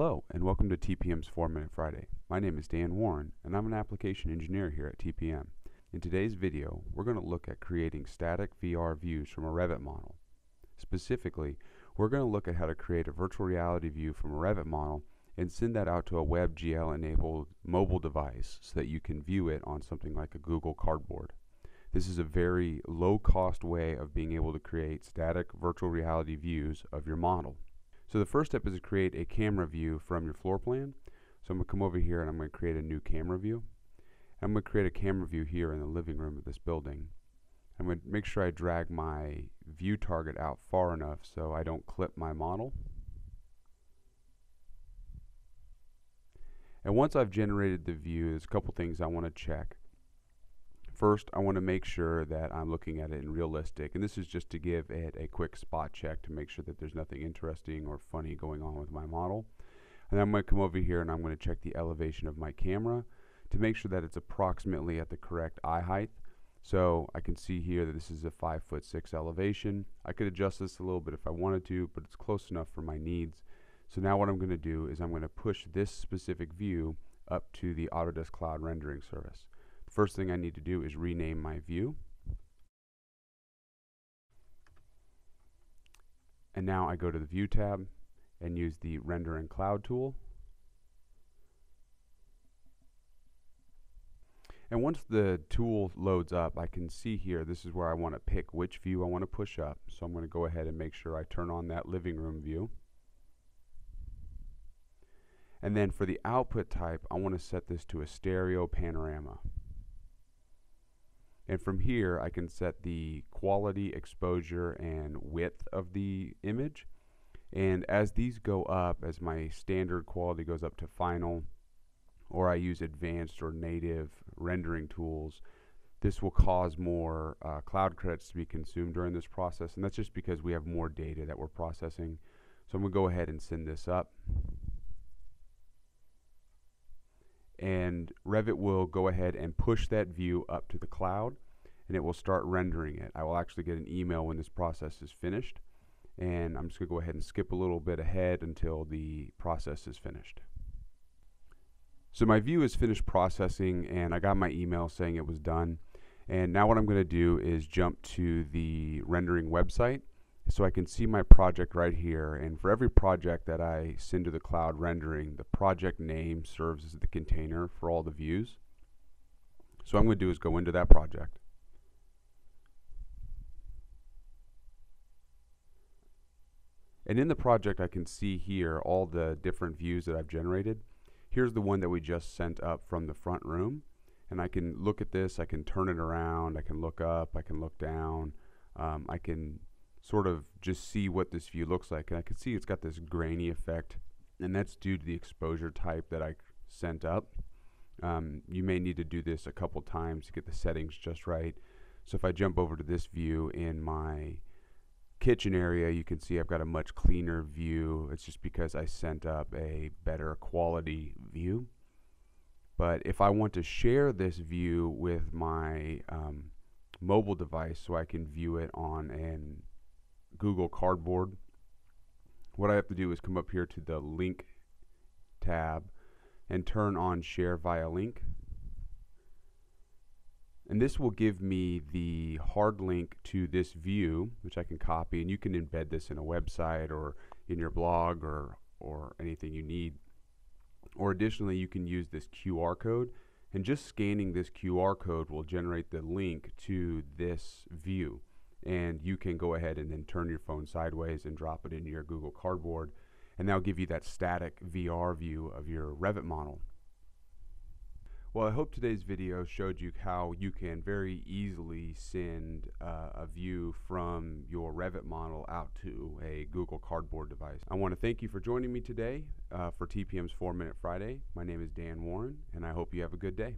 Hello, and welcome to TPM's 4 Minute Friday. My name is Dan Warren, and I'm an application engineer here at TPM. In today's video, we're going to look at creating static VR views from a Revit model. Specifically, we're going to look at how to create a virtual reality view from a Revit model and send that out to a WebGL enabled mobile device so that you can view it on something like a Google Cardboard. This is a very low cost way of being able to create static virtual reality views of your model. So the first step is to create a camera view from your floor plan. So I'm going to come over here and I'm going to create a new camera view. I'm going to create a camera view here in the living room of this building. I'm going to make sure I drag my view target out far enough so I don't clip my model. And once I've generated the view, there's a couple things I want to check. First, I want to make sure that I'm looking at it in realistic, and this is just to give it a quick spot check to make sure that there's nothing interesting or funny going on with my model. And I'm going to come over here and I'm going to check the elevation of my camera to make sure that it's approximately at the correct eye height. So I can see here that this is a 5 foot 6 elevation. I could adjust this a little bit if I wanted to, but it's close enough for my needs. So now what I'm going to do is I'm going to push this specific view up to the Autodesk Cloud Rendering Service. First thing I need to do is rename my view. And now I go to the View tab and use the Render in Cloud tool. And once the tool loads up, I can see here, this is where I want to pick which view I want to push up. So I'm going to go ahead and make sure I turn on that living room view. And then for the output type, I want to set this to a stereo panorama. And from here, I can set the quality, exposure, and width of the image. And as these go up, as my standard quality goes up to final, or I use advanced or native rendering tools, this will cause more uh, cloud credits to be consumed during this process. And that's just because we have more data that we're processing. So I'm going to go ahead and send this up. and Revit will go ahead and push that view up to the cloud and it will start rendering it. I will actually get an email when this process is finished and I'm just going to go ahead and skip a little bit ahead until the process is finished. So my view is finished processing and I got my email saying it was done and now what I'm going to do is jump to the rendering website so I can see my project right here and for every project that I send to the cloud rendering the project name serves as the container for all the views so I'm going to do is go into that project and in the project I can see here all the different views that I've generated here's the one that we just sent up from the front room and I can look at this I can turn it around I can look up I can look down um, I can sort of just see what this view looks like. And I can see it's got this grainy effect, and that's due to the exposure type that I sent up. Um, you may need to do this a couple times to get the settings just right. So if I jump over to this view in my kitchen area, you can see I've got a much cleaner view. It's just because I sent up a better quality view. But if I want to share this view with my um, mobile device so I can view it on an Google Cardboard, what I have to do is come up here to the link tab and turn on share via link. And this will give me the hard link to this view, which I can copy, and you can embed this in a website or in your blog or, or anything you need. Or additionally, you can use this QR code, and just scanning this QR code will generate the link to this view and you can go ahead and then turn your phone sideways and drop it into your Google Cardboard and that'll give you that static VR view of your Revit model. Well, I hope today's video showed you how you can very easily send uh, a view from your Revit model out to a Google Cardboard device. I want to thank you for joining me today uh, for TPM's 4 Minute Friday. My name is Dan Warren, and I hope you have a good day.